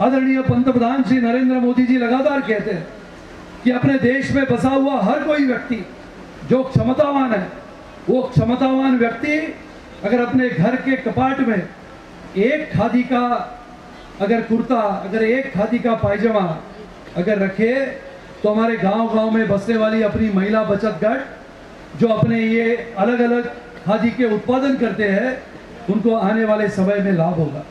आदरणीय पंतप्रधान श्री नरेंद्र मोदी जी लगातार कहते हैं कि अपने देश में बसा हुआ हर कोई व्यक्ति जो क्षमतावान है, वो क्षमतावान व्यक्ति अगर अपने घर के कपाट में एक खादी का अगर कुर्ता, अगर एक खादी का पायजामा अगर रखे तो हमारे गाँव गाँव में बसने वाली अपनी महिला बचत गट जो अपने ये अलग अलग खादी के उत्पादन करते हैं, उनको आने वाले समय में लाभ होगा।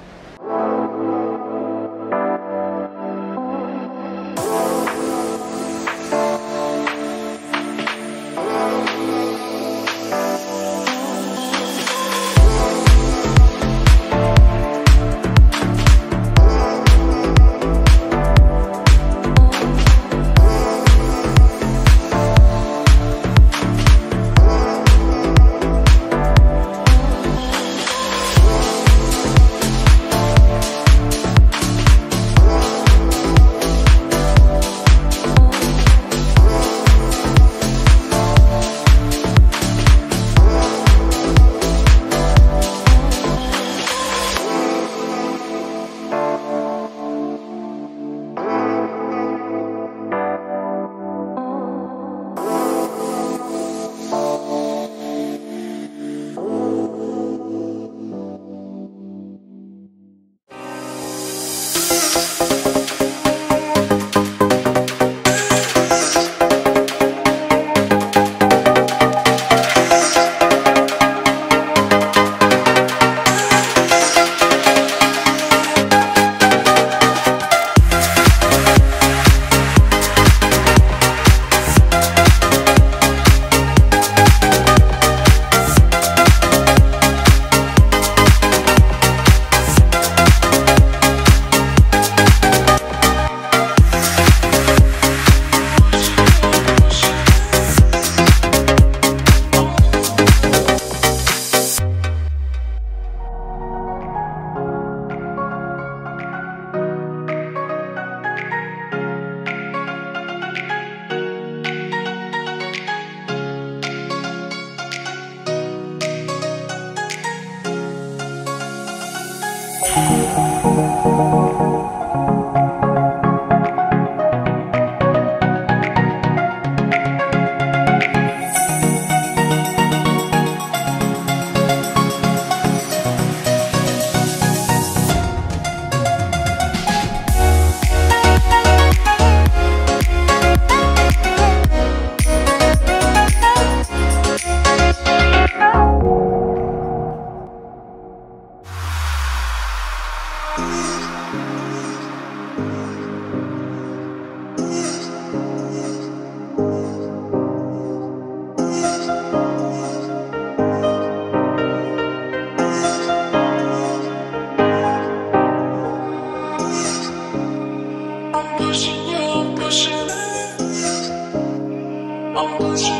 hours.